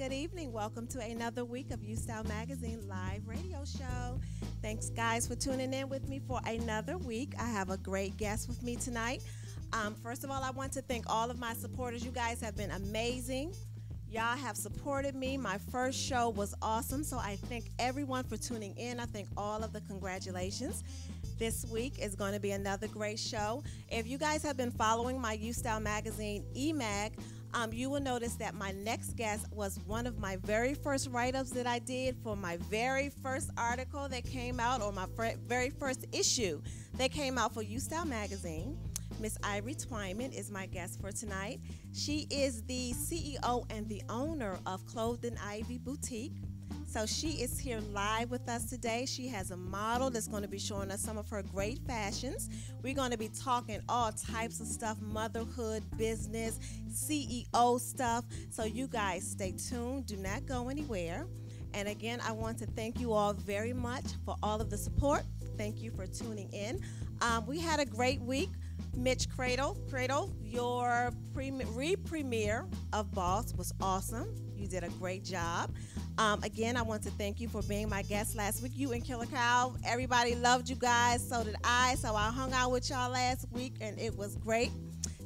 good evening. Welcome to another week of U Style Magazine live radio show. Thanks, guys, for tuning in with me for another week. I have a great guest with me tonight. Um, first of all, I want to thank all of my supporters. You guys have been amazing. Y'all have supported me. My first show was awesome, so I thank everyone for tuning in. I thank all of the congratulations. This week is going to be another great show. If you guys have been following my U Style Magazine EMAG, um, you will notice that my next guest was one of my very first write ups that I did for my very first article that came out, or my very first issue that came out for U Style Magazine. Miss Ivory Twyman is my guest for tonight. She is the CEO and the owner of Clothed in Ivy Boutique. So she is here live with us today. She has a model that's going to be showing us some of her great fashions. We're going to be talking all types of stuff motherhood, business, CEO stuff. So you guys stay tuned. Do not go anywhere. And again, I want to thank you all very much for all of the support. Thank you for tuning in. Um, we had a great week. Mitch Cradle, Cradle, your pre- re-premiere of Boss was awesome. You did a great job. Um, again, I want to thank you for being my guest last week. You and Killer Cow, everybody loved you guys. So did I. So I hung out with y'all last week, and it was great.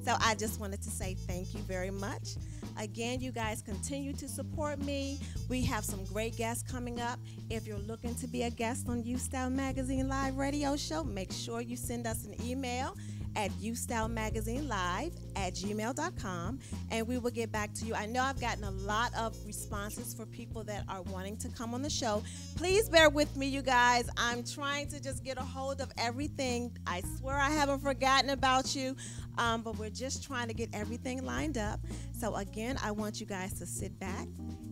So I just wanted to say thank you very much. Again, you guys continue to support me. We have some great guests coming up. If you're looking to be a guest on U Style Magazine Live Radio Show, make sure you send us an email at live at gmail.com and we will get back to you. I know I've gotten a lot of responses for people that are wanting to come on the show. Please bear with me, you guys. I'm trying to just get a hold of everything. I swear I haven't forgotten about you, um, but we're just trying to get everything lined up. So, again, I want you guys to sit back,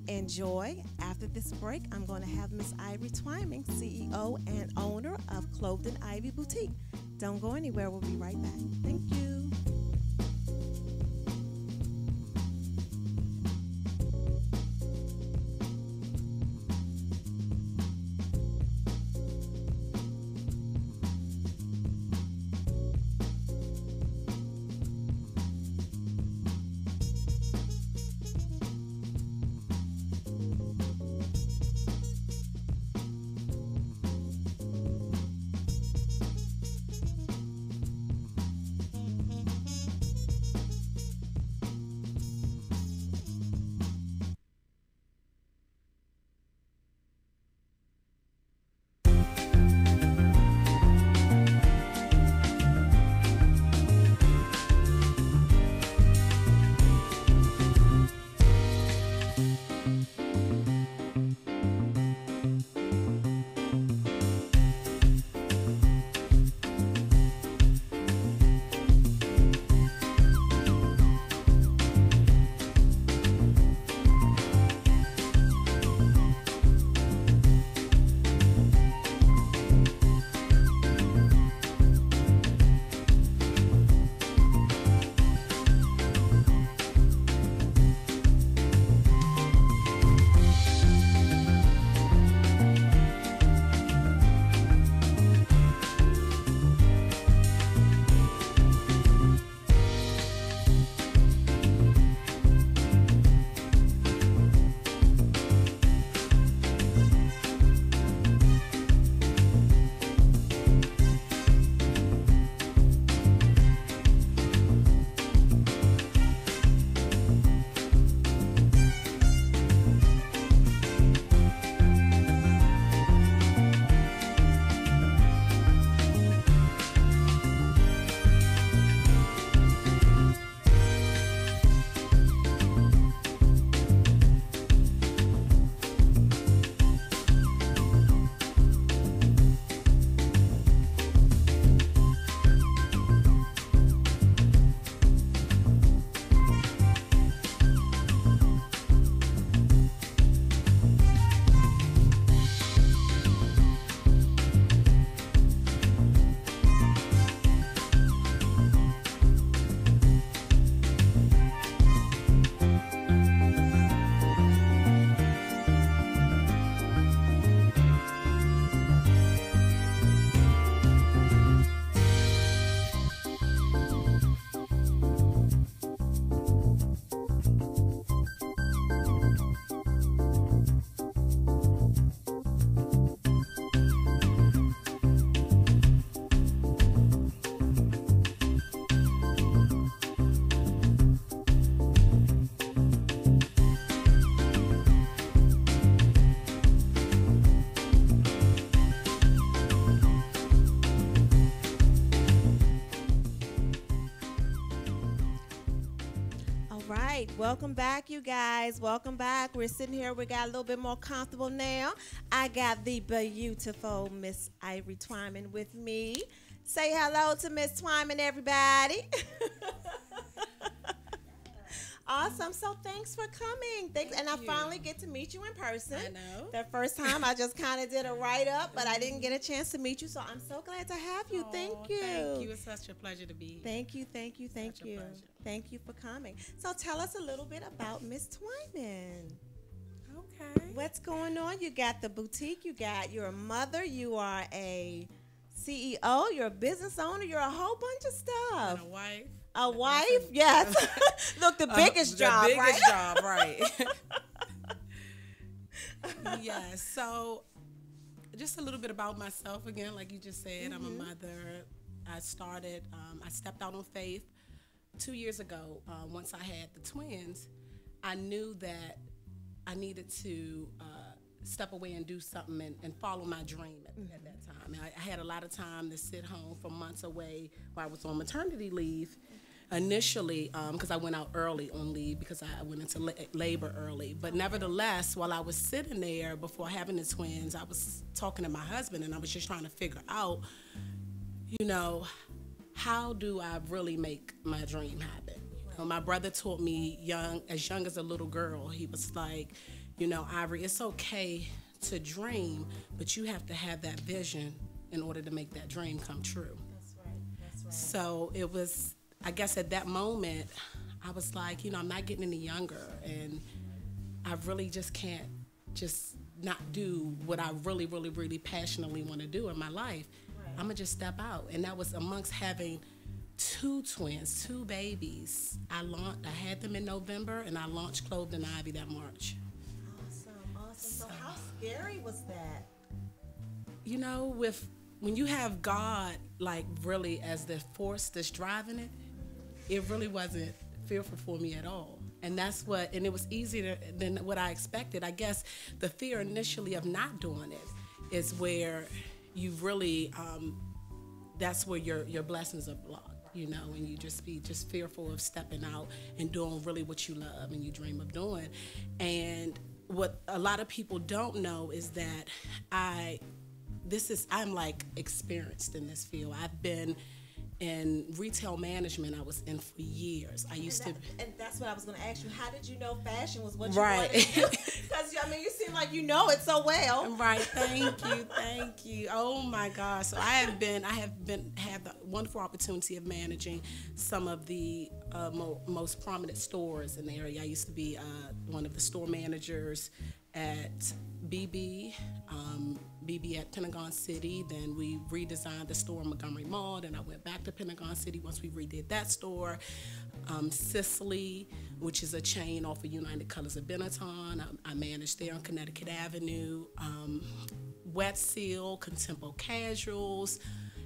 enjoy. After this break, I'm going to have Miss Ivory Twyman, CEO and owner of Clothed in Ivy Boutique. Don't go anywhere. We'll be right back. Thank you. Welcome back, you guys. Welcome back. We're sitting here. We got a little bit more comfortable now. I got the beautiful Miss Ivory Twyman with me. Say hello to Miss Twyman, everybody. Awesome. So thanks for coming. Thanks. Thank and I you. finally get to meet you in person. I know. The first time I just kind of did a write up, but I didn't mm-hmm. get a chance to meet you. So I'm so glad to have you. thank Oh, you. Thank you. It's such a pleasure to be here. Thank you, thank you, thank Such you. Thank you for coming. So tell us a little bit about Miss Twyman. Okay. What's going on? You got the boutique, you got you're a mother, you are a CEO, you're a business owner, you're a whole bunch of stuff. And a wife. A wife, a- yes. Look, the Uh, biggest job, the biggest right? job, right? yeah. So, just a little bit about myself again, like you just said. I'm a mother. I started. Um, I stepped out on faith two years ago. Uh, once I had the twins, I knew that I needed to uh, step away and do something and, and follow my dream at, at that time. I, I had a lot of time to sit home for months away while I was on maternity leave. Initially, because I went out early on leave because I went into la- labor early. But nevertheless, while I was sitting there before having the twins, I was talking to my husband and I was just trying to figure out, you know, how do I really make my dream happen? You know, my brother taught me young, as young as a little girl. He was like, you know, Ivory, it's okay to dream, but you have to have that vision in order to make that dream come true. That's right. That's right. So it was, I guess at that moment, I was like, you know, I'm not getting any younger, and I really just can't just not do what I really, really, really passionately want to do in my life. I'm gonna just step out, and that was amongst having two twins, two babies. I launched, I had them in November, and I launched Clothed in Ivy that March. Awesome, awesome. So how scary was that? you know, with when you have God like really as the force that's driving it, it really wasn't fearful for me at all. And that's what, and it was easier than what I expected. I guess the fear initially of not doing it is where you really, um, that's where your your blessings are blocked. You know, and you just be just fearful of stepping out and doing really what you love and you dream of doing. And what a lot of people don't know is that I this is I'm like experienced in this field. I've been in retail management. I was in for years. I used to. And, that, and that's what I was going to ask you. How did you know fashion was what you Right. wanted to do? Because I mean, you seem like you know it so well. Right. Thank you. Thank you. Oh my gosh. So I have been. I have been had the wonderful opportunity of managing some of the uh, mo- most prominent stores in the area. I used to be uh, one of the store managers at bebe. Um, bebe at Pentagon City. Then we redesigned the store in Montgomery Mall. Then I went back to Pentagon City once we redid that store. Um, Sisley, which is a chain off of United Colors of Benetton. I, I managed there on Connecticut Avenue. Um, Wet Seal, Contempo Casuals.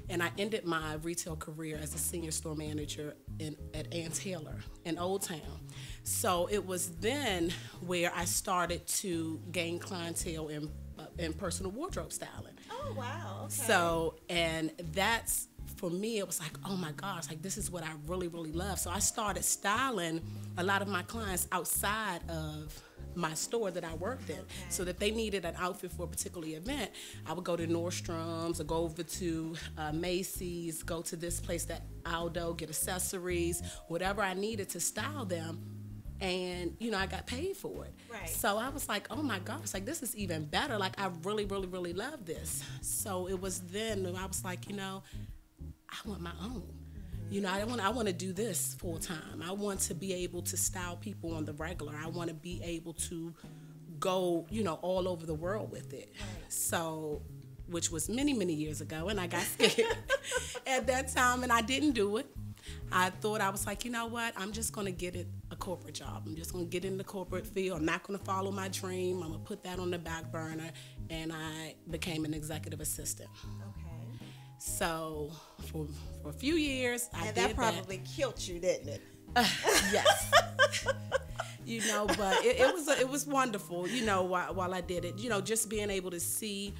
And I ended my retail career as a senior store manager in, at Ann Taylor in Old Town. So it was then where I started to gain clientele in, in personal wardrobe styling. Oh wow. Okay. So, and that's for me, it was like, oh my gosh, like this is what I really, really love. So I started styling a lot of my clients outside of my store that I worked in. So that they needed an outfit for a particular event, I would go to Nordstrom's or go over to uh, Macy's, go to this place that Aldo, get accessories, whatever I needed to style them. And you know, I got paid for it. Right. So I was like, oh my gosh, like this is even better. Like I really, really, really love this. So it was then I was like, you know, I want my own. You know, I want I want to do this full time. I want to be able to style people on the regular. I want to be able to go, you know, all over the world with it. So, which was many many years ago, and I got scared at that time, and I didn't do it. I thought I was like, you know what? I'm just gonna get it a corporate job. I'm just gonna get in the corporate field. I'm not gonna follow my dream. I'm gonna put that on the back burner, and I became an executive assistant. okay. So for for a few years, I And did that probably killed you, didn't it? that. yes. you know, but it, it was it was wonderful. You know, while, while I did it, you know, just being able to see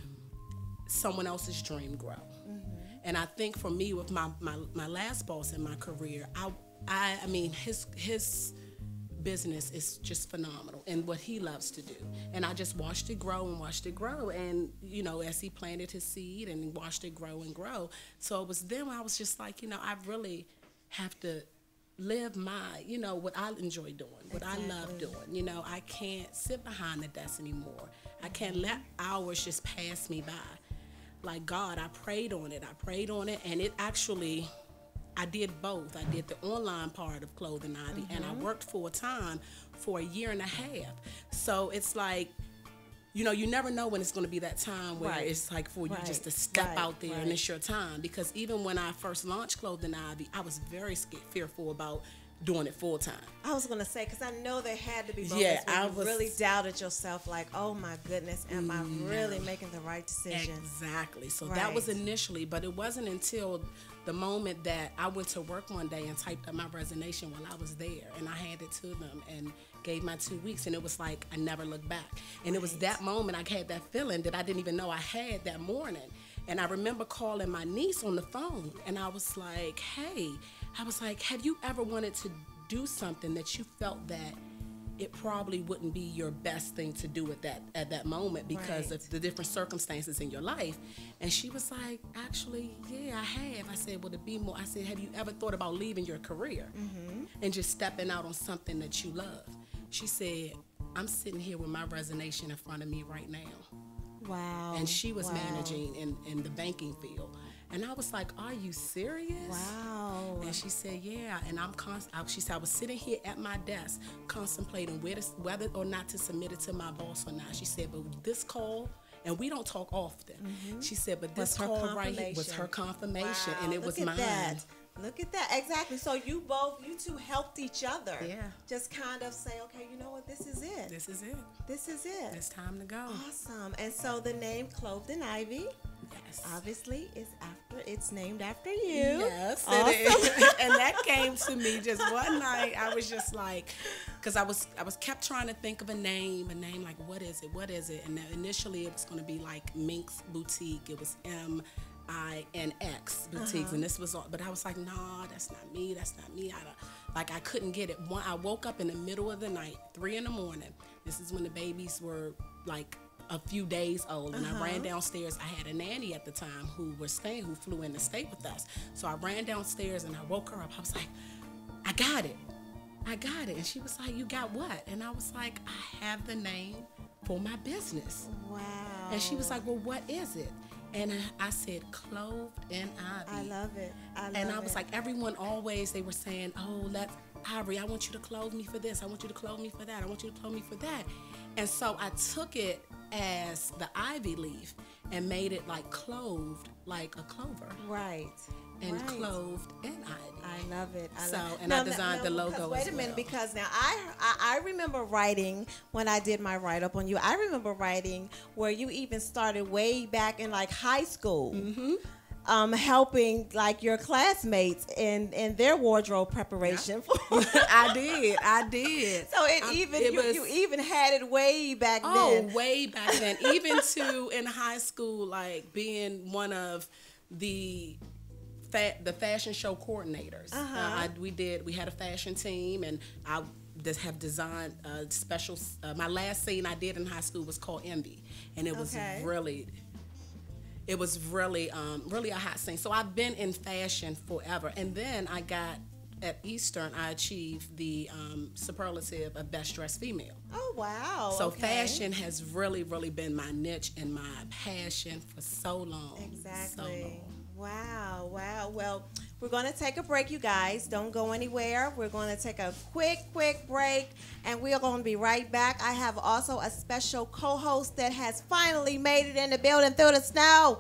someone else's dream grow. Mm-hmm. And I think for me, with my, my my last boss in my career, I I I mean his his business is just phenomenal and what he loves to do. And I just watched it grow and watched it grow. And, you know, as he planted his seed and watched it grow and grow. So it was then I was just like, you know, I really have to live my, you know, what I enjoy doing, what exactly. I love doing. You know, I can't sit behind the desk anymore. I can't let hours just pass me by. Like God, I prayed on it. I prayed on it, and it actually, I did both. I did the online part of Clothed in Ivy, mm-hmm. and I mm-hmm. worked full time for a year and a half. So it's like you know, you never know when it's going to be that time where right. it's like for you just to step right. out there and it's your time. Because even when I first launched Clothed in Ivy, I was very scared, fearful about doing it full time. I was gonna say because I know there had to be moments yeah, where I you was, really doubted yourself, like, oh my goodness, am I really making the right decision? Exactly. So right. that was initially, but it wasn't until the moment that I went to work one day and typed up my resignation while I was there, and I handed it to them, and gave my two weeks, and it was like I never looked back. And it was that moment I had that feeling that I didn't even know I had that morning. And I remember calling my niece on the phone, and I was like, "Hey," I was like, "Have you ever wanted to do something that you felt that?" It probably wouldn't be your best thing to do at that at that moment because right. of the different circumstances in your life. And she was like, actually, yeah, I have. I said, well, to be more, I said, have you ever thought about leaving your career mm-hmm. and just stepping out on something that you love? She said, I'm sitting here with my resignation in front of me right now. Wow. And she was wow. managing in, in the banking field. And I was like, "Are you serious?" Wow. And she said, "Yeah." And I'm const- she said I was sitting here at my desk contemplating whether whether or not to submit it to my boss or not. She said, "But this call." And we don't talk often. Mm-hmm. She said, but this call right here was her confirmation, wow. and it Look was mine. That. Look at that. Exactly. So you both, you two helped each other. Yeah. Just kind of say, okay, you know what? This is it. This is it. This is it. It's time to go. Awesome. And so the name Clothed in Ivy. Yes. Obviously, is after it's named after you. Yes, awesome. and that came to me just one night. I was just like, because I was I was kept trying to think of a name, a name like what is it, what is it, and initially it was going to be like Minx Boutique. It was M I N X boutiques, uh-huh. and this was all. But I was like, nah, that's not me. That's not me. I like I couldn't get it. One, I woke up in the middle of the night, three in the morning. This is when the babies were like a few days old, and uh-huh. I ran downstairs. I had a nanny at the time who was staying, who flew in to stay with us. So I ran downstairs and I woke her up. I was like, I got it. I got it. And she was like, You got what? And I was like, I have the name for my business. Wow. And she was like, Well, what is it? And I said, clothed in ivy. I love it. I love and I was it. like, everyone always, they were saying, oh, let's, Ivory, I want you to clothe me for this. I want you to clothe me for that. I want you to clothe me for that. And so I took it as the ivy leaf and made it like cloved, like a clover. Right. And right. clothed in ivy. I love it. I so, love and I designed now, the logo. Wait a minute, because now I, I, I remember writing when I did my write up on you. I remember writing where you even started way back in like high school. Mm-hmm. Um, helping like your classmates in in their wardrobe preparation. Yeah. I did, I did. So it even it you, was, you, even had it way back oh, then. Oh, way back then. even to in high school, like being one of the fa- the fashion show coordinators. Uh-huh. Uh, I, we did. We had a fashion team, and I just have designed a special. Uh, my last scene I did in high school was called Envy, and it was okay. really. It was really, um, really a hot scene. So I've been in fashion forever, and then I got at Eastern, I achieved the um, superlative of best dressed female. Oh wow! So okay. fashion has really, really been my niche and my passion for so long. Exactly. So long. Wow, wow. Well, we're going to take a break, you guys. Don't go anywhere. We're going to take a quick, quick break, and we are going to be right back. I have also a special co host that has finally made it in the building through the snow,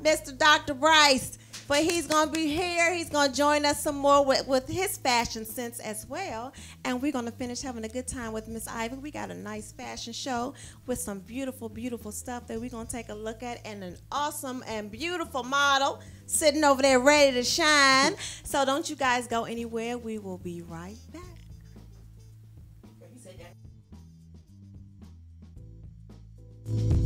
Mr. Dr. Bryce. But he's going to be here. He's going to join us some more with, with his fashion sense as well. And we're going to finish having a good time with Miss Ivy. We got a nice fashion show with some beautiful, beautiful stuff that we're going to take a look at and an awesome and beautiful model sitting over there ready to shine. so don't you guys go anywhere. We will be right back. Mm-hmm.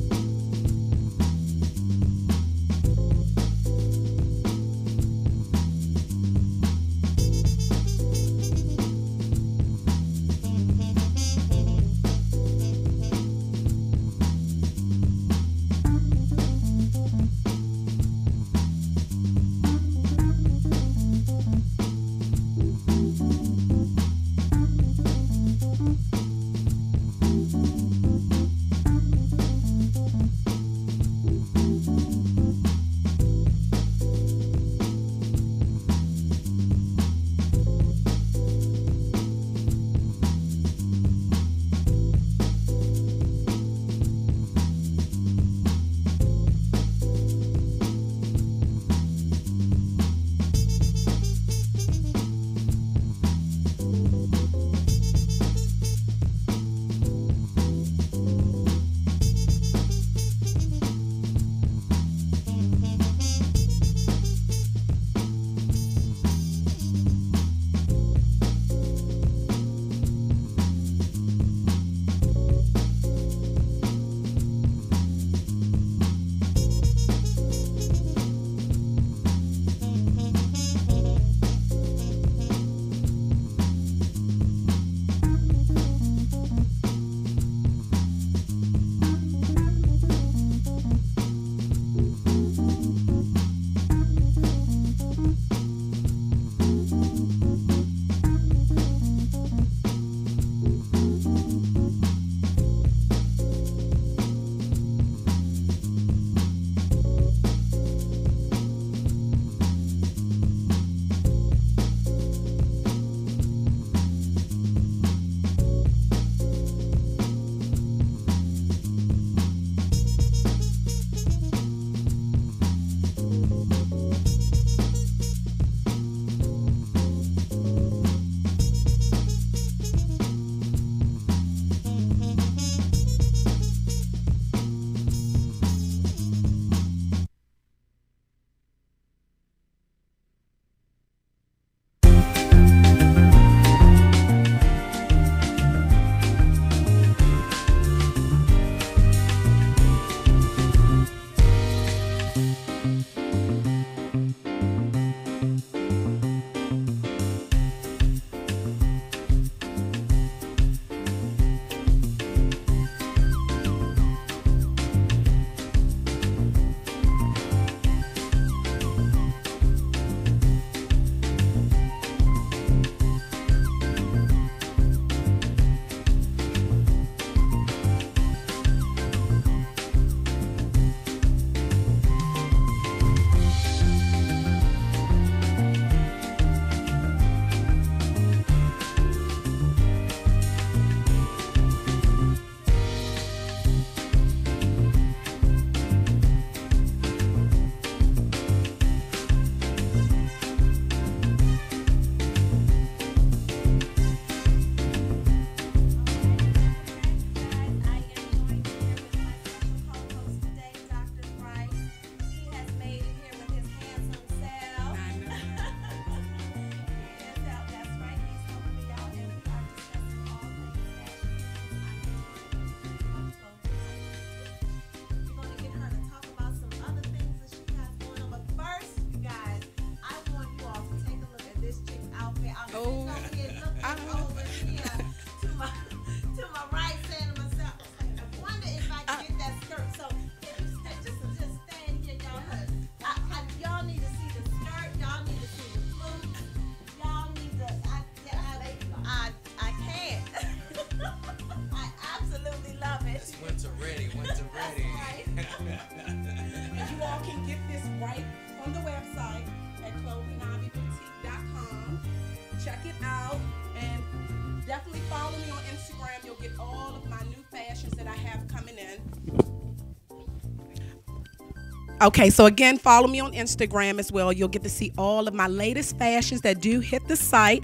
Okay, so again, follow me on Instagram as well. You'll get to see all of my latest fashions that do hit the site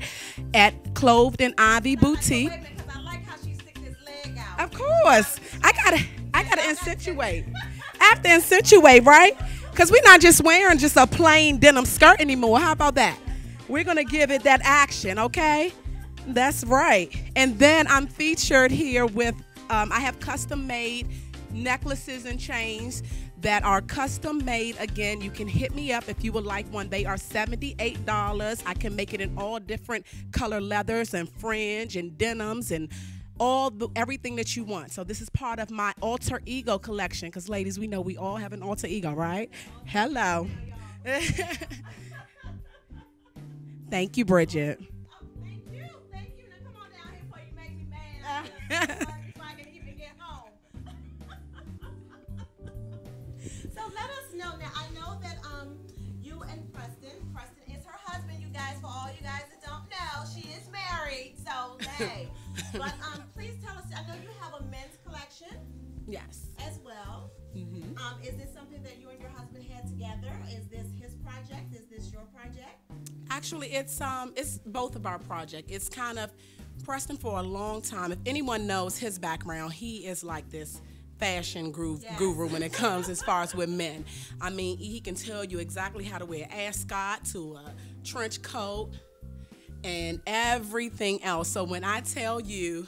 at Clothed in Ivy Boutique. Of course, I gotta, I gotta accentuate. I have to accentuate, right? Because we're not just wearing just a plain denim skirt anymore. How about that? We're gonna give it that action, okay? That's right. And then I'm featured here with, um, I have custom made necklaces and chains that are custom made. Again, you can hit me up if you would like one. They are $78. I can make it in all different color leathers and fringe and denims and all the everything that you want. So this is part of my alter ego collection because ladies, we know we all have an alter ego, right? Hello. Thank you, Bridget. Hey, but um, please tell us. I know you have a men's collection. Yes. As well. Mm-hmm. Um, is this something that you and your husband had together? Is this his project? Is this your project? Actually, it's um, it's both of our project. It's kind of Preston for a long time. If anyone knows his background, he is like this fashion guru, yes. guru when it comes as far as with men. I mean, he can tell you exactly how to wear ascot to a trench coat and everything else. So when I tell you,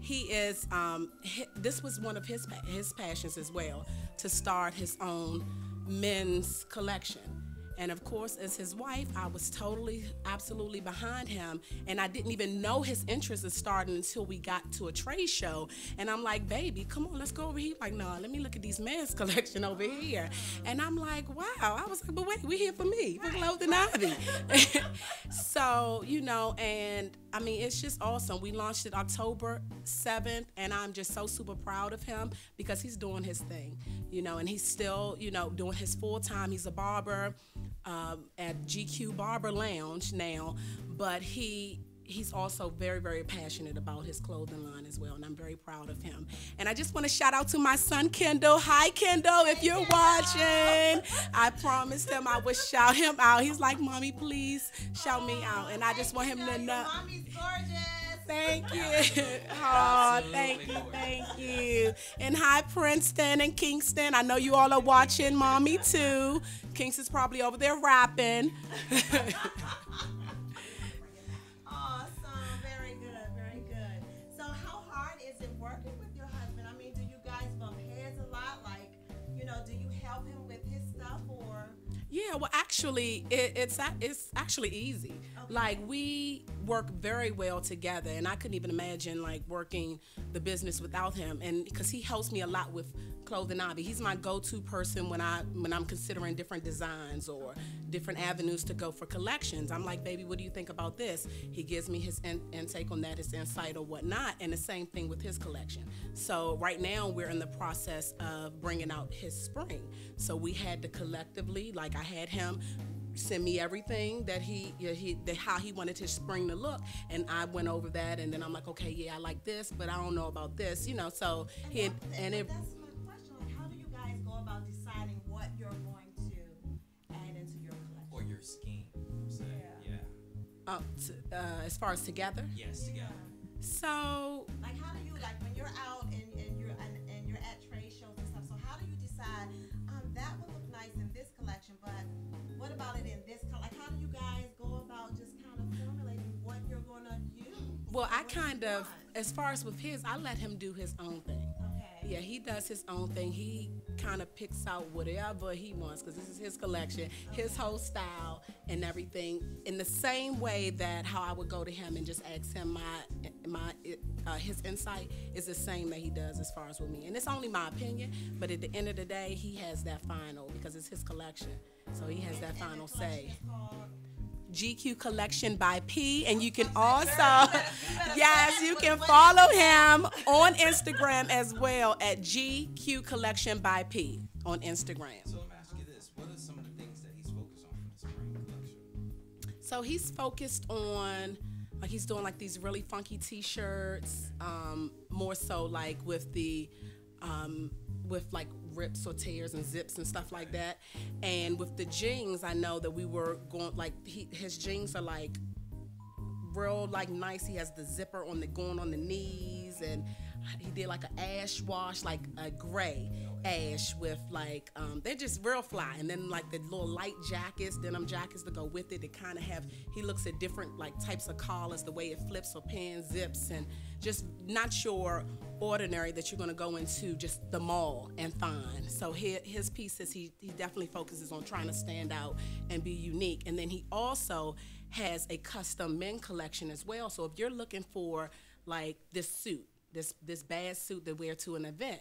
he is. Um, he, this was one of his his passions as well to start his own men's collection. And of course, as his wife, I was totally, absolutely behind him. And I didn't even know his interest in starting until we got to a trade show. And I'm like, baby, come on, let's go over here. Like, no, let me look at these men's collection over here. And I'm like, wow. I was like, but wait, we're here for me, for Clothed in Ivy. so, you know, and I mean, it's just awesome. We launched it October 7th, and I'm just so super proud of him because he's doing his thing, you know, and he's still, you know, doing his full time. He's a barber at GQ Barber Lounge now, but he he's also very very passionate about his clothing line as well and i'm very proud of him. And i just want to shout out to my son kendall. Hi kendall if you're watching. I promised him i would shout him out. He's like mommy please shout me out. And i just want him to know Thank you. Oh, thank you, thank you. And hi, Princeton and Kingston. I know you all are watching Mommy too. Kingston's probably over there rapping. Aw, so very good, very good. So how hard is it working with your husband? I mean, do you guys bump heads a lot? Like, you know, do you help him with his stuff or Yeah, well, actually, it, it's it's actually easy. Like we work very well together, and I couldn't even imagine like working the business without him. And because he helps me a lot with clothing and he's my go-to person when I when I'm considering different designs or different avenues to go for collections. I'm like, baby, what do you think about this? He gives me his in, intake on that, his insight or whatnot, and the same thing with his collection. So right now we're in the process of bringing out his spring. So we had to collectively, like I had him send me everything that he, you know, he that how he wanted his spring to look, and I went over that, and then I'm like, okay, yeah, I like this, but I don't know about this, you know. So and he and it. That's my question. Like, how do you guys go about deciding what you're going to add into your collection or your scheme? Yeah. yeah. Uh, to, uh, as far as together. Yes, together. So. Like, how do you like when you're out and, and you're and, and you're at trade shows and stuff? So how do you decide? Um, that would look nice in this collection, but what about it in this color? Like, how do you guys go about just kind of formulating what you're gonna use? Well, I kind of, as far as with his, I let him do his own thing. Okay. Yeah, he does his own thing. He kind of picks out whatever he wants because this is his collection, his whole style and everything. In the same way that how I would go to him and just ask him my my uh, his insight is the same that he does as far as with me. And it's only my opinion, but at the end of the day, he has that final because it's his collection. So he has that final say. GQ Collection by P, and you can also, yes, you can follow him on Instagram as well at GQ Collection by P on Instagram. So let me ask you this: What are some of the things that he's focused on for the spring collection? So he's focused on like he's doing like these really funky t-shirts, um, more so like with the um, with like rips or tears and zips and stuff like that. And with the jeans, I know that we were going like he, his jeans are like real like nice. He has the zipper on the going on the knees and he did like an ash wash, like a gray ash with like um, they're just real fly. And then like the little light jackets, denim jackets to go with it. They kind of have. He looks at different like types of collars, the way it flips or pins, zips, and just not sure ordinary that you're gonna go into just the mall and find. So his, his pieces, he he definitely focuses on trying to stand out and be unique. And then he also has a custom men collection as well. So if you're looking for like this suit this this bad suit to wear to an event.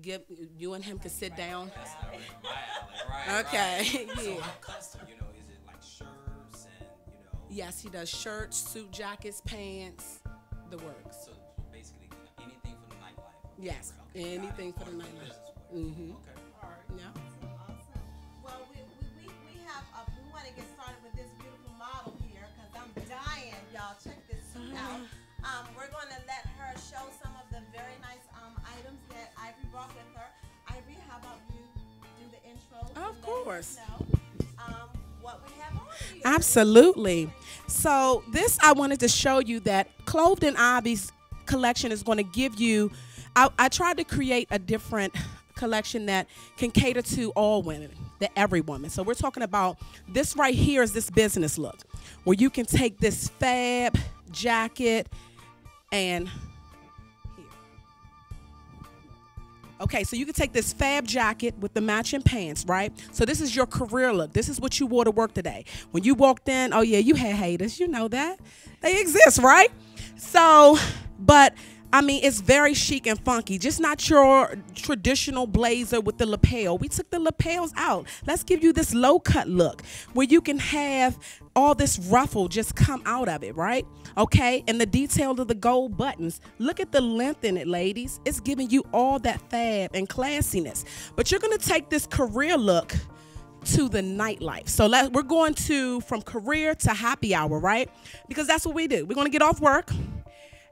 Give you and him can sit down. That's not really my alley, right? Okay, right. So yeah. how custom, you know, is it like shirts and you know? Yes, he does shirts, suit jackets, pants, the works. So basically, anything for the nightlife. Yes, Okay, anything for the Or nightlife. business wear. Mhm. Okay, all right. Yeah. Awesome. Well, we, we, we, we have a, we want to get started with this beautiful model here because I'm dying, y'all. Check this suit out. Um, we're going to let her show some of the very nice um, items that Ivory brought with her. Ivory, how about you do the intro? Of course. um, what we have on. Absolutely. So this I wanted to show you that Clothed in Ivy's collection is going to give you. I, I tried to create a different collection that can cater to all women, the every woman. So we're talking about this right here is this business look, where you can take this fab jacket and Okay, so you can take this fab jacket with the matching pants, right? So this is your career look. This is what you wore to work today. When you walked in, oh yeah, you had haters. You know that. They exist, right? So, but I mean, it's very chic and funky. Just not your traditional blazer with the lapel. We took the lapels out. Let's give you this low cut look where you can have all this ruffle just come out of it, right? Okay, and the detail of the gold buttons. Look at the length in it, ladies. It's giving you all that fab and classiness. But you're gonna take this career look to the nightlife. So let, we're going to from career to happy hour, right? Because that's what we do. We're gonna get off work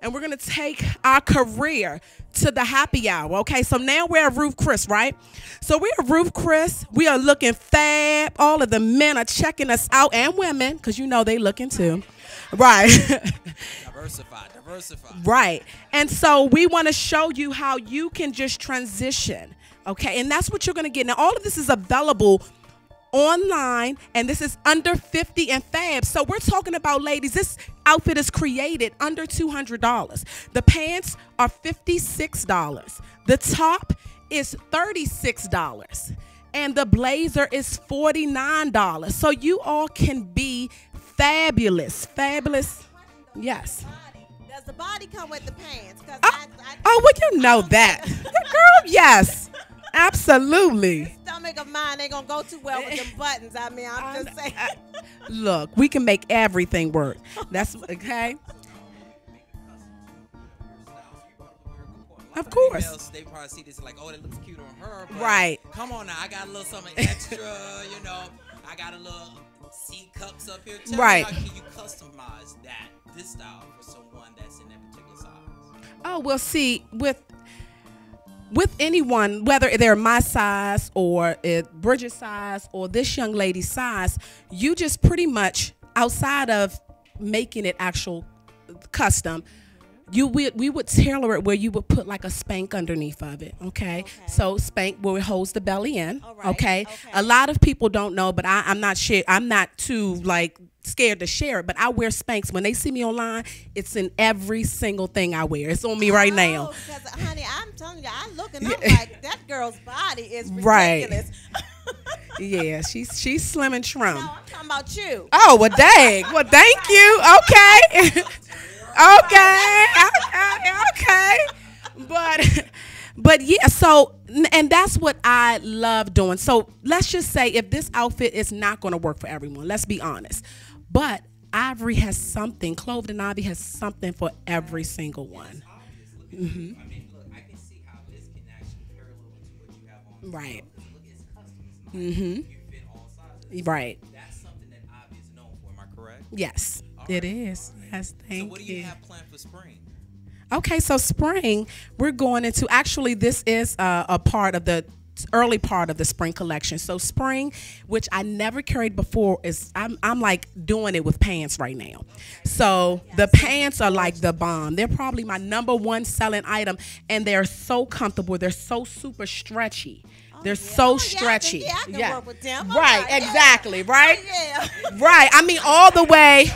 and we're gonna take our career to the happy hour. Okay, so now we're at Roof Chris, right? So we're at Roof Chris. We are looking fab. All of the men are checking us out, and women, because you know they looking too, right? Diversify, diversify. Right. And so we want to show you how you can just transition. Okay. And that's what you're going to get. Now, all of this is available online and this is under 50 and fab so we're talking about ladies this outfit is created under $200 the pants are $56 the top is $36 and the blazer is $49 so you all can be fabulous fabulous yes Does the body come with the pants? 'Cause Oh, I, I, oh, well, you know that. Girl, yes. Absolutely. stomach of mine ain't gonna go too well with them buttons. I mean, I'm just saying. Look, we can make everything work. That's okay. Of course. Females, they probably see this like, oh, that looks cute on her. But Right. Come on now, I got a little something extra. you know, I got a little C cups up here. Tell Right. Me how can you customize that this style for someone that's in that particular size? Oh, well, see, with with anyone, whether they're my size or it Bridget's size or this young lady's size, you just pretty much outside of making it actual custom. You would we would tailor it where you would put like a spank underneath of it, okay? So spank where it holds the belly in, right, okay? okay. A lot of people don't know, but I, I'm not share. I'm not too like scared to share it. But I wear Spanx when they see me online. It's in every single thing I wear. It's on me right oh, now. Oh, because, honey, I'm telling you, I look and I'm like, that girl's body is ridiculous Right. Yeah, she's she's slim and trim. no, I'm talking about you. Oh well, dang. Well, thank you. Okay. Okay. Okay. Okay. But but yeah. So and that's what I love doing. So let's just say if this outfit is not going to work for everyone, let's be honest. But Ivory has something. Clothed in Ivy has something for every single one. Obviously, look at. Mm-hmm. I mean, look, I can see how this can actually parallel to what you have on. Right. Look, it's custom. It's nice. Mm-hmm. You fit all sizes. Right. That's something that Ivy is known for. Am I correct? Yes, it is. Yes, thank so what do you have planned for spring? Okay, so spring, we're going into actually, this is uh, a part of the early part of the spring collection. So spring, which I never carried before, is I'm I'm like doing it with pants right now. So the pants are like the bomb. They're probably my number one selling item, and they're so comfortable. They're so super stretchy. They're so Oh, yeah, I can- stretchy. yeah, I can work with them. Right, All right, exactly, right? Yeah. Right. I mean, all the way.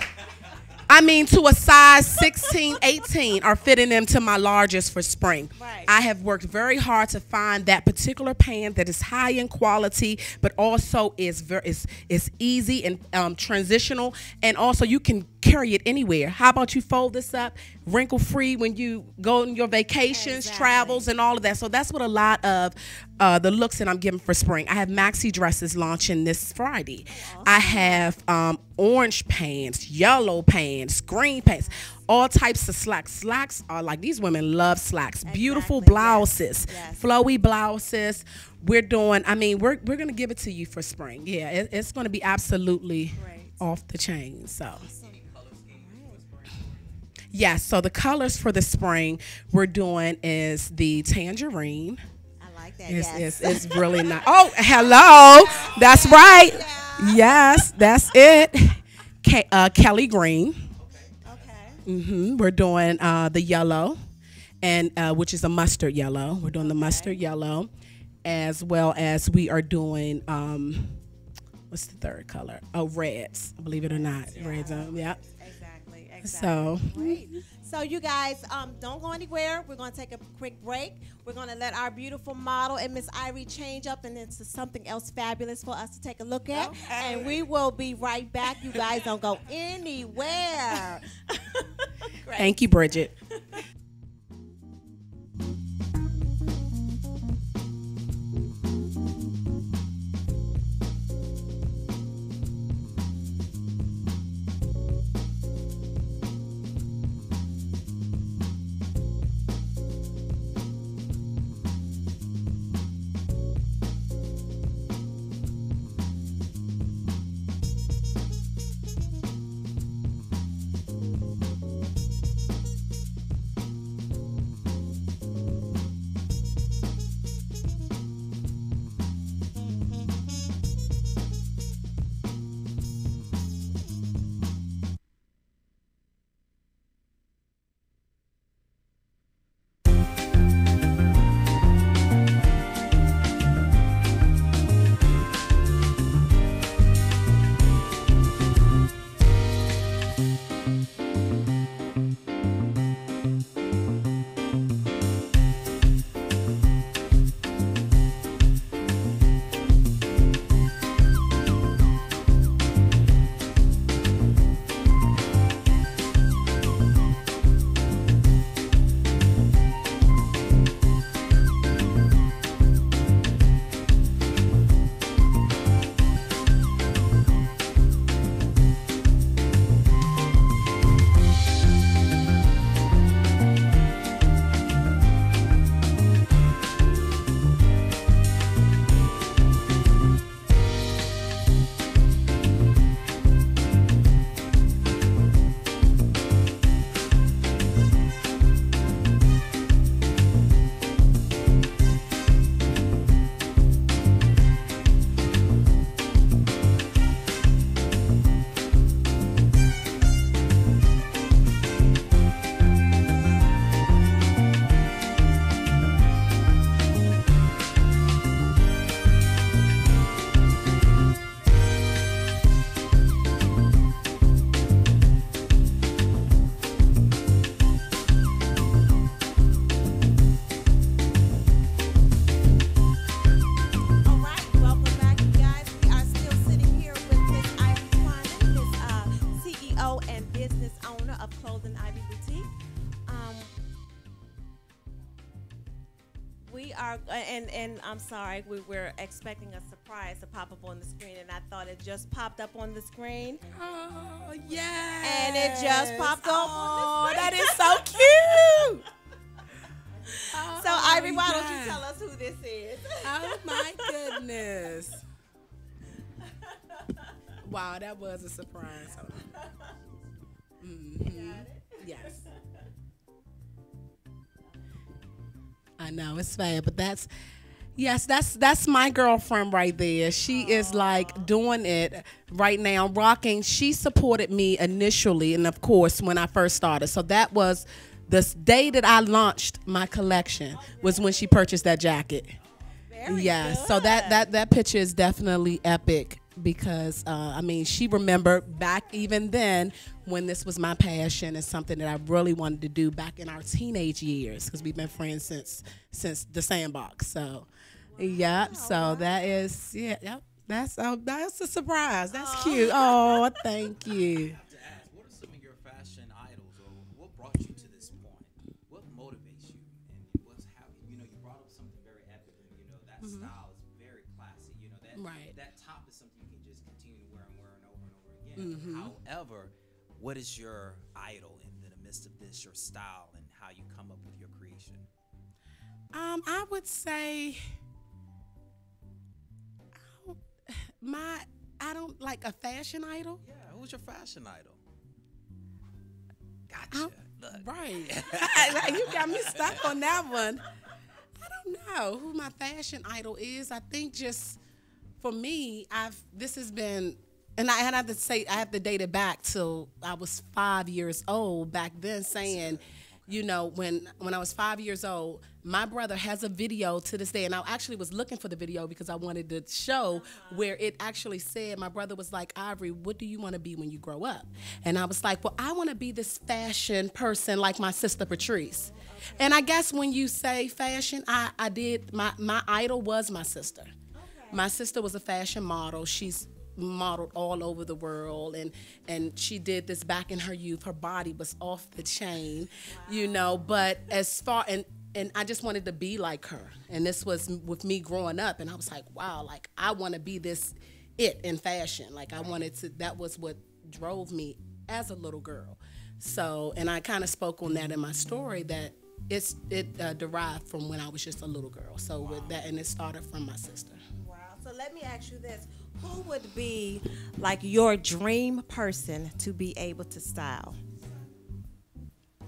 I mean, to a size 16, 18 are fitting them to my largest for spring. Right. I have worked very hard to find that particular pant that is high in quality, but also is very is is easy and um, transitional, and also you can carry it anywhere. How about you fold this up, wrinkle free when you go on your vacations, Exactly. travels, and all of that. So that's what a lot of uh, the looks that I'm giving for spring. I have maxi dresses launching this Friday. I have um, orange pants, yellow pants, green pants, all types of slacks. Slacks are like these women love slacks. Beautiful Exactly, yes, blouses, yes. flowy blouses. We're doing. I mean, we're we're gonna give it to you for spring. Yeah, it, it's gonna be absolutely Great. off the chain. So. Yes, so the colors for the spring we're doing is the tangerine. I like that. It's, yes. it's, it's really nice. Oh, hello. That's right. Yes, that's it. Ke- uh, Kelly Green. okay. hmm We're doing uh, the yellow, and uh, which is a mustard yellow. We're doing the mustard yellow, as well as we are doing um, what's the third color? Oh, reds. Believe it or not, reds. Um, yeah. Exactly. Exactly. So Great. So you guys, um, don't go anywhere. We're gonna take a quick break. We're gonna let our beautiful model and Miss Irie change up and into something else fabulous for us to take a look at. Okay. And we will be right back. You guys don't go anywhere. Thank you, Bridget. I'm sorry, we were expecting a surprise to pop up on the screen, and I thought it just popped up on the screen. Oh yeah. And it just popped up Oh, on the that so cute. So, Ivy, why don't you tell us who this is? Oh my goodness. wow, that was a surprise. Mm-hmm. Yes. I know it's fair, but that's yes, that's that's my girlfriend right there. She is like doing it right now, rocking. She supported me initially, and of course when I first started. So that was the day that I launched my collection was when she purchased that jacket. Very Yes. So that that that picture is definitely epic because uh, I mean she remembered back even then when this was my passion and something that I really wanted to do back in our teenage years because we've been friends since since the sandbox. So, yep. So that is yeah. Yep. That's oh, that's a surprise. That's cute. Oh, thank you. to ask, what are some of your fashion idols, or what brought you to this point? What motivates you, and what's how you know you brought up something very epic, you know that style is very classy. You know that Right. that top is something you can just continue to wear and wear and over and over again. However, what is your idol in the midst of this, your style, and how you come up with your creation? Um, I would say my I don't like a fashion idol. Yeah, who's your fashion idol? Gotcha. Right. Like, you got me stuck on that one. I don't know who my fashion idol is. I think just for me, I've this has been and I had to say I have to date it back till I was five years old back then saying, you know, when when I was five years old, my brother has a video to this day, and I actually was looking for the video because I wanted to show where it actually said my brother was like, Ivory, what do you want to be when you grow up? And I was like, Well, I want to be this fashion person like my sister Patrice. And I guess when you say fashion, I, I did my my idol was my sister. My sister was a fashion model. She's modeled all over the world and and she did this back in her youth. Her body was off the chain, you know, but as far and and I just wanted to be like her. And this was with me growing up and I was like, wow, like I want to be this it in fashion. Like I wanted to that was what drove me as a little girl. So, and I kind of spoke on that in my story that it's it uh, derived from when I was just a little girl. So with that, and it started from my sister. Wow. So let me ask you this: Who would be like your dream person to be able to style?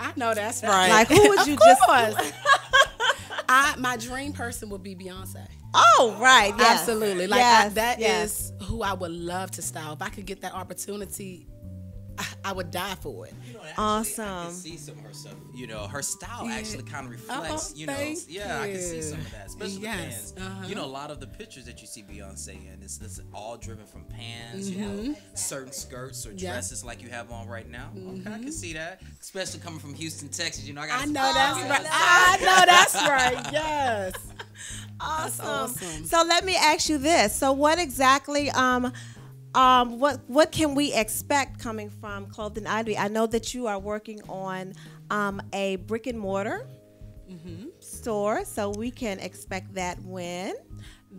I know that's right. Like, who would you of just- I my dream person would be Beyonce. Oh, right. Yes. Absolutely. Like I, Yes, that is who I would love to style. If I could get that opportunity, I, I would die for it. You know, actually, I Awesome. can see some of her stuff. You know, her style actually kind of reflects. Oh, you know, yeah, I can see some of that, especially Yes, the pants. uh-huh. You know, a lot of the pictures that you see Beyonce in, it's, it's all driven from pants. You know, certain skirts or Mm-hmm. Yeah. Mm-hmm. dresses like you have on right now. Okay, I can see that, especially coming from Houston, Texas. You know, I got. I know that's right. I know that's right. Yes. Awesome. awesome. So let me ask you this: So what exactly? Um, um, what what can we expect coming from Clothed in Ivy? I know that you are working on um, a brick and mortar Mm-hmm. store, so we can expect that when.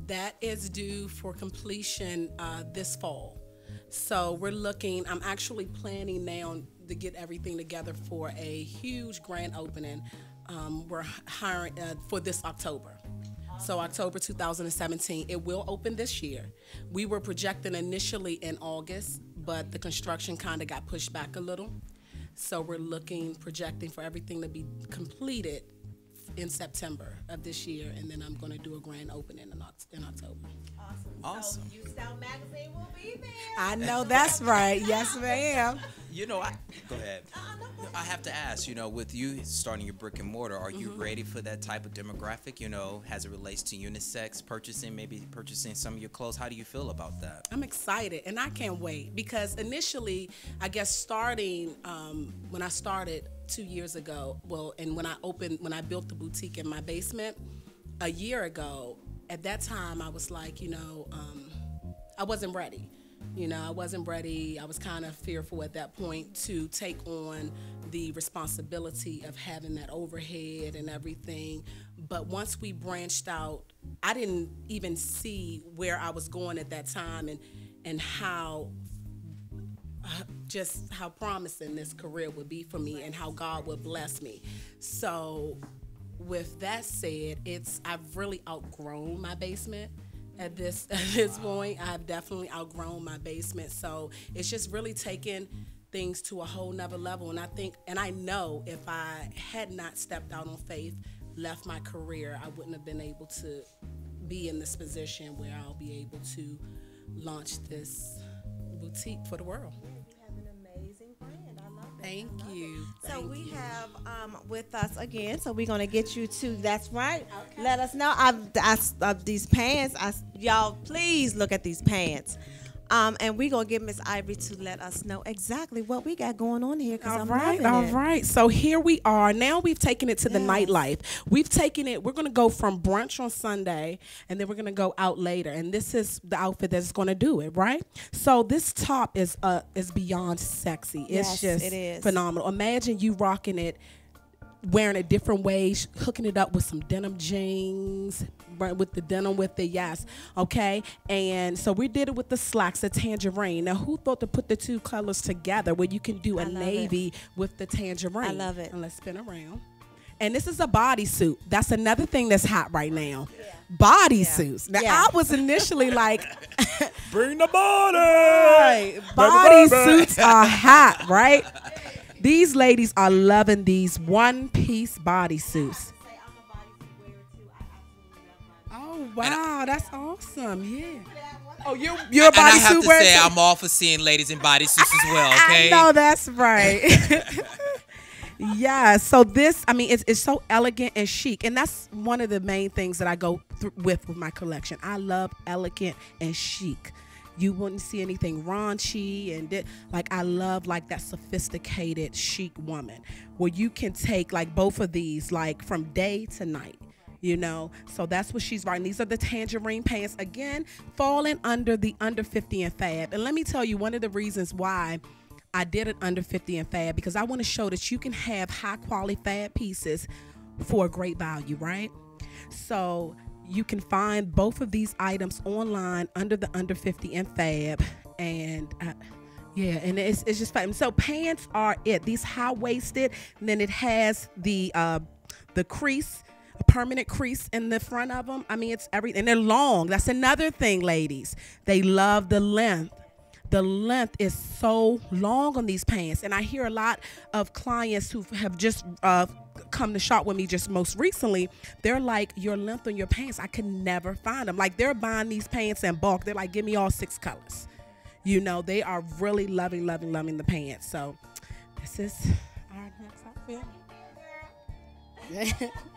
That is due for completion uh, this fall. So we're looking, I'm actually planning now to get everything together for a huge grand opening. Um, we're hiring uh, for this October. So October 2017, it will open this year. We were projecting initially in August, but the construction kind of got pushed back a little. So we're looking, projecting for everything to be completed in September of this year, and then I'm going to do a grand opening in, Oct- in October. Awesome. Awesome. So You Style Magazine will be there. I know that's right. Yes, ma'am. You know, I go ahead. I have to ask, you know, with you starting your brick and mortar, are Mm-hmm. you ready for that type of demographic? You know, as it relates to unisex purchasing, maybe purchasing some of your clothes. How do you feel about that? I'm excited and I can't wait because initially, I guess starting um, when I started two years ago, well, and when I opened, when I built the boutique in my basement a year ago, at that time I was like, you know, um, I wasn't ready. You know, I wasn't ready. I was kind of fearful at that point to take on the responsibility of having that overhead and everything. But once we branched out, I didn't even see where I was going at that time and and how uh, just how promising this career would be for me and how God would bless me. So with that said, it's I've really outgrown my basement at this at this point. I've definitely outgrown my basement, so it's just really taken things to a whole nother level. And I think, and I know, if I had not stepped out on faith, left my career, I wouldn't have been able to be in this position where I'll be able to launch this boutique for the world. Thank you. So Thank we you. have um, with us again. So we're gonna get you to. That's right. Let us know. I've, I, of these pants. I, y'all, please look at these pants. Um, and we're gonna get Miss Ivory to let us know exactly what we got going on here. All I'm right, all right. So here we are. Now we've taken it to the Yes. nightlife. We've taken it. We're gonna go from brunch on Sunday, and then we're gonna go out later. And this is the outfit that's gonna do it, right? So this top is uh is beyond sexy. Yes, It's just it is. phenomenal. Imagine you rocking it wearing it different ways, hooking it up with some denim jeans, with the denim with the yes, okay. And so we did it with the slacks, the tangerine. Now, who thought to put the two colors together where you can do a love it. navy with the tangerine? I love it. And let's spin around. And this is a bodysuit. That's another thing that's hot right now. Yeah. Bodysuits. Now Yeah. I was initially like, Bring the body. Right. Bodysuits are hot, right? These ladies are loving these one piece bodysuits. Wow, that's awesome. Yeah. Oh, you're you're a And I have to say. I'm all for seeing ladies in bodysuits as well. Okay. I know that's right. yeah. So this, I mean, it's, it's so elegant and chic, and that's one of the main things that I go with with my collection. I love elegant and chic. You wouldn't see anything raunchy and di- like I love like that sophisticated chic woman where you can take like both of these like from day to night you know? So that's what she's writing. These are the tangerine pants. Again falling under the under 50 and fab and let me tell you one of the reasons why i did it under 50 and fab because i want to show that you can have high quality fab pieces for a great value right? So you can find both of these items online under the under 50 and fab and uh, yeah, and it's, it's just fun. So pants are it. These high waisted, and then it has the uh, the crease, a permanent crease in the front of them. I mean, it's everything. They're long. That's another thing, ladies. They love the length. The length is so long on these pants, and I hear a lot of clients who have just uh, come to shop with me just most recently. They're like, "Your length on your pants, I could never find them." Like they're buying these pants in bulk. They're like, "Give me all six colors." you know they are really loving loving loving the pants so this is our next outfit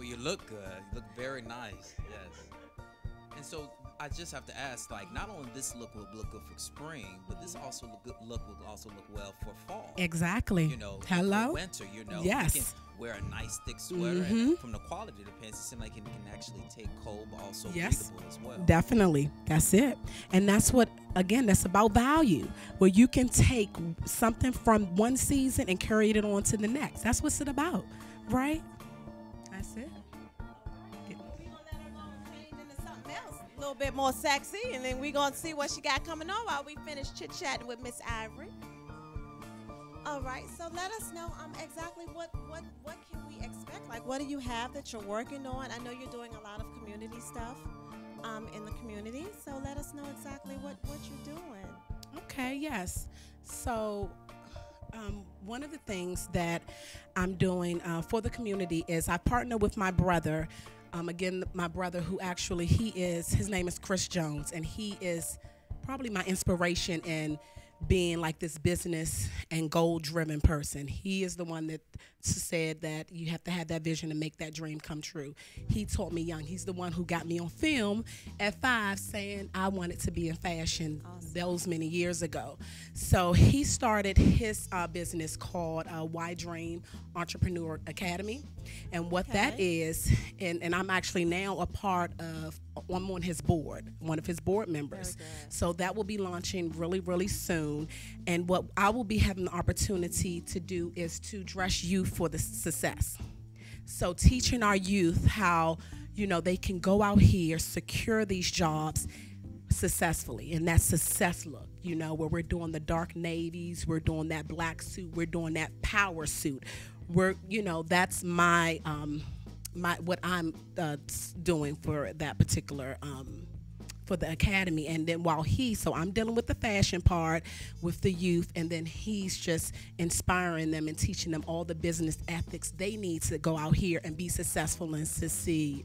Well, you look good. You look very nice. Yes. And so I just have to ask, like, not only this look will look good for spring, but this also look good, look will also look well for fall. exactly You know, hello winter. You know, Yes. you can wear a nice thick sweater, Mhm. and from the quality of the pants, it seems like it can actually take cold, but also Yes. breathable as well. definitely that's it and that's what again that's about value where you can take something from one season and carry it on to the next that's what's it about right that's it We gonna let her go and change into something else, a little bit more sexy, and then we're gonna see what she got coming on while we finish chit chatting with Miss Ivory. All right, so let us know um exactly what what what can we expect? Like, what do you have that you're working on? I know you're doing a lot of community stuff um in the community, so let us know exactly what what you're doing. Okay, yes. So, um, one of the things that I'm doing uh, for the community is I partner with my brother. Um, again, my brother, who actually he is, his name is Chris Jones, and he is probably my inspiration in being like this business and goal driven person. He is the one that said that you have to have that vision to make that dream come true. He taught me young. He's the one who got me on film at five saying I wanted to be in fashion those many years ago. So he started his uh, business called uh, Y Dream Entrepreneur Academy. And what that Okay. is, and, and I'm actually now a part of, I'm on his board, one of his board members. So that will be launching really, really soon. And what I will be having the opportunity to do is to dress you for the success. So teaching our youth how, you know, they can go out here, secure these jobs successfully. And that success look, you know, where we're doing the dark navies, we're doing that black suit, we're doing that power suit. We're, you know, that's my um my what I'm uh, doing for that particular um, for the academy. And then while he so i'm dealing with the fashion part with the youth and then he's just inspiring them and teaching them all the business ethics they need to go out here and be successful and succeed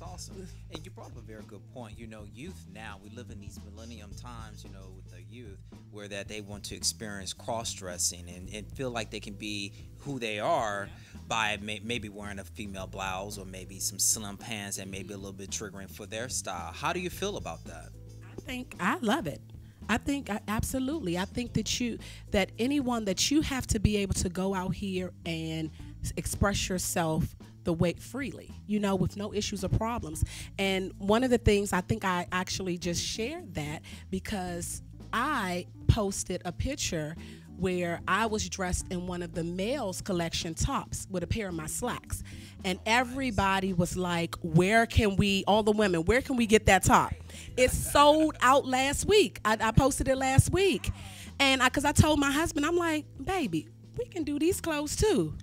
that's awesome. And you brought up a very good point. You know, youth now, we live in these millennium times, you know, with the youth, where that they want to experience cross dressing and, and feel like they can be who they are by may, maybe wearing a female blouse or maybe some slim pants and maybe a little bit triggering for their style. How do you feel about that? I think I love it. I think absolutely. I think that you that anyone that you have to be able to go out here and express yourself the weight freely, you know, with no issues or problems. And one of the things I think I actually just shared that because I posted a picture where I was dressed in one of the males collection tops with a pair of my slacks. And everybody was like, Where can we, all the women, where can we get that top? It sold out last week. I, I posted it last week. And I, cause I told my husband, I'm like, baby, we can do these clothes too.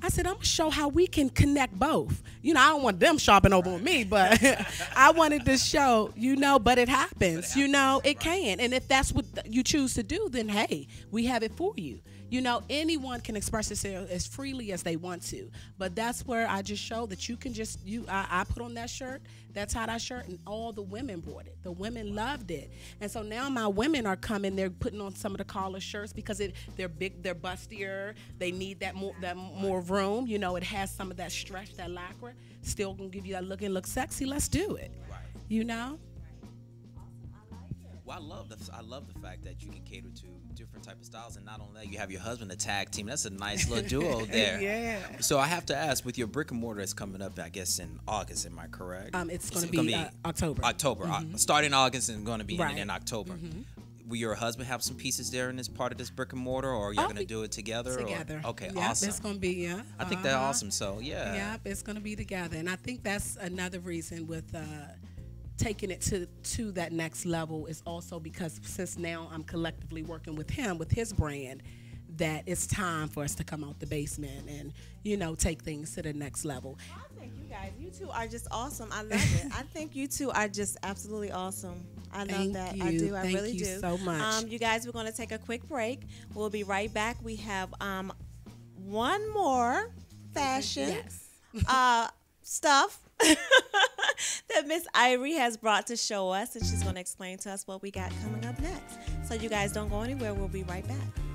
Right. I said, I'm gonna show how we can connect both. You know, I don't want them shopping over on me, but I wanted to show, you know, but it happens, you know, it can. And if that's what you choose to do, then hey, we have it for you. You know, anyone can express themselves as freely as they want to. But that's where I just show that you can just you I, I put on that shirt, that tie-dye shirt, and all the women bought it. The women loved it. And so now my women are coming, they're putting on some of the collar shirts because it they're big, they're bustier, they need that more that more room. You know, it has some of that stretch, that lycra. Still gonna give you that look and look sexy. Let's do it. Right. You know? Well, I love the I love the fact that you can cater to different type of styles, and not only that, you have your husband a tag team. That's a nice little duo there. Yeah. So I have to ask, with your brick and mortar that's coming up, I guess in August. Am I correct? Um, it's Is gonna be, uh, October. October, uh, starting August and going to be Right. ending in October. Will your husband have some pieces there in this part of this brick and mortar, or you're Oh, going to do it together? or- Together. Okay, Yep, awesome. It's gonna be yeah. I think that's uh-huh. awesome. So yeah. Yep, it's going to be together, and I think that's another reason with uh, taking it to to that next level is also because since now I'm collectively working with him with his brand, that it's time for us to come out the basement and you know take things to the next level. I think you guys, you two are just awesome. I love it. I think you two are just absolutely awesome. I love Thank that. I do. I Thank really you do. so much. Um, you guys, we're going to take a quick break. We'll be right back. We have um, one more fashion Yes. uh, stuff that Miss Ivory has brought to show us, and she's going to explain to us what we got coming up next. So you guys don't go anywhere. We'll be right back.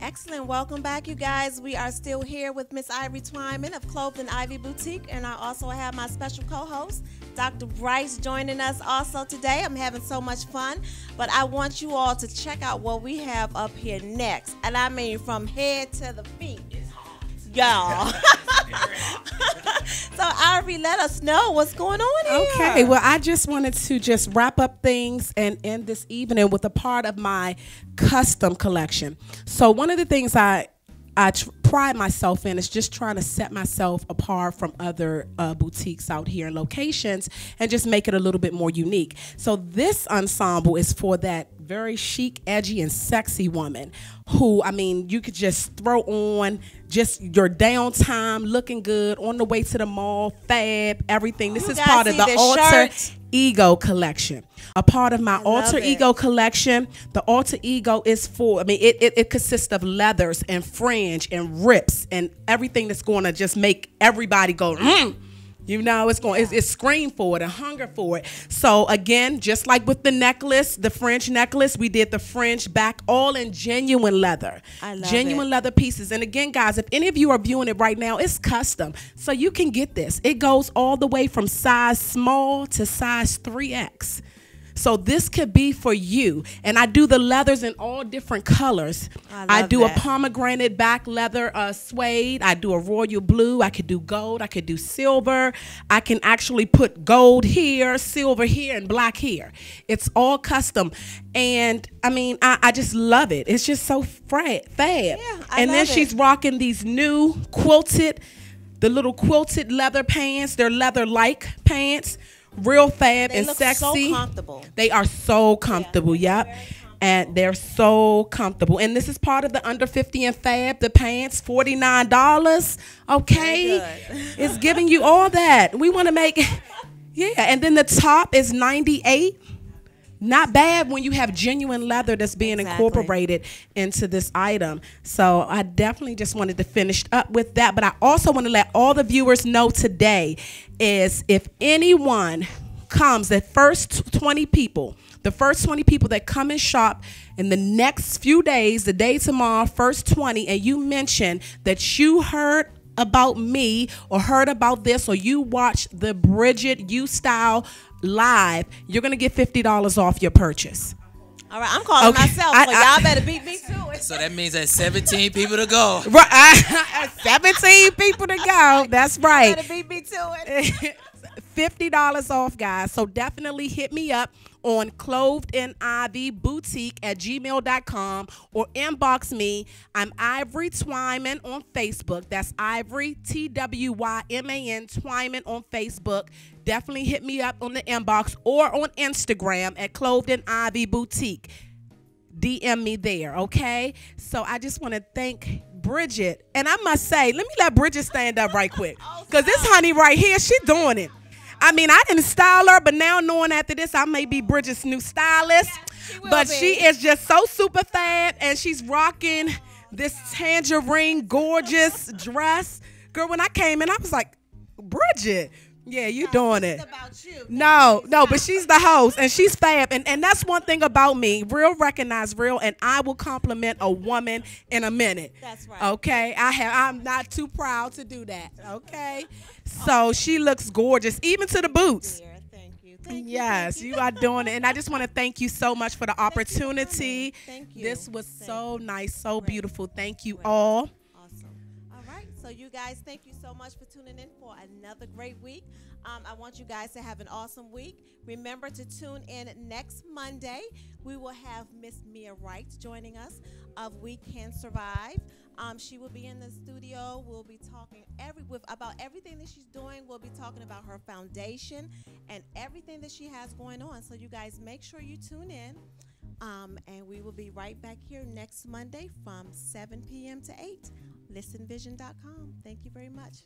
Excellent. Welcome back, you guys. We are still here with Miss Ivory Twyman of Clothed in Ivy Boutique, and I also have my special co-host, Dr. Bryce, joining us also today. I'm having so much fun, but I want you all to check out what we have up here next, and I mean from head to the feet. Y'all. so Ivory, let us know what's going on here. Okay, well, I just wanted to just wrap up things and end this evening with a part of my custom collection. So one of the things I I tr- pride myself in is just trying to set myself apart from other uh, boutiques out here and locations and just make it a little bit more unique. So this ensemble is for that very chic, edgy, and sexy woman who, I mean, you could just throw on just your downtime, looking good on the way to the mall, fab, everything. This You is part of the this alter shirt? Ego collection. A part of my love alter ego collection. The alter ego is for, I mean, it, it, it consists of leathers and fringe and rips and everything that's going to just make everybody go, mm. You know, it's going, it's, it's scream for it and hunger for it. So again, just like with the necklace, the French necklace, we did the French back, all in genuine leather, I love genuine it. leather pieces. And again, guys, if any of you are viewing it right now, it's custom, so you can get this. It goes all the way from size small to size 3x. So this could be for you. And I do the leathers in all different colors. I love do that. a pomegranate back leather uh, suede. I do a royal blue. I could do gold. I could do silver. I can actually put gold here, silver here, and black here. It's all custom. And I mean, I, I just love it. It's just so fra- fab. Yeah, I and then it. she's rocking these new quilted, the little quilted leather pants. They're leather like pants. Real fab They and look so sexy. comfortable. They are so comfortable. yep. And they're so comfortable. And this is part of the under 50 and fab, the pants, $49. Okay. It's giving you all that. We want to make Yeah, and then the top is 98. Not bad when you have genuine leather that's being Exactly. incorporated into this item. So I definitely just wanted to finish up with that. But I also want to let all the viewers know today is if anyone comes, the first 20 people, the first 20 people that come and shop in the next few days, the day tomorrow, first 20, and you mention that you heard about me or heard about this or you watched the Bridget U Style live, you're gonna get fifty dollars off your purchase. All right, I'm calling Okay, myself, I- so I- y'all better beat me to it. So that means there's 17 people to go. Right, seventeen people to go. That's right. better beat me to it. Fifty dollars off, guys. So definitely hit me up on clothed in ivy boutique at gmail.com or inbox me. I'm Ivory Twyman on Facebook. That's Ivory T W Y M A N Twyman on Facebook. Definitely hit me up on the inbox or on Instagram at clothed in ivy boutique. DM me there, okay? So I just want to thank Bridget. And I must say, let me let Bridget stand up right quick. Oh, because this honey right here, she doing it. I mean, I didn't style her, but now knowing after this, I may be Bridget's new stylist. she but be. she is just so super fab, and she's rocking this tangerine gorgeous dress. Girl, when I came in, I was like, Bridget, yeah, you doing it. About you. No, no, but she's the host and she's fab. And, and that's one thing about me. Real recognize real, and I will compliment a woman in a minute. That's right. Okay. I have I'm not too proud to do that. Okay. So she looks gorgeous, even to the boots. Thank you. Thank you. Yes, you are doing it. And I just want to thank you so much for the you for opportunity. Thank you. This was Thank so nice, so beautiful. Thank you all. So, you guys, thank you so much for tuning in for another great week. Um, I want you guys to have an awesome week. Remember to tune in next Monday. We will have Miss Mia Wright joining us of We Can Survive. Um, she will be in the studio. We'll be talking every with about everything that she's doing. We'll be talking about her foundation and everything that she has going on. So you guys make sure you tune in. Um, and we will be right back here next Monday from 7 p.m. to 8. ListenVision.com. Thank you very much.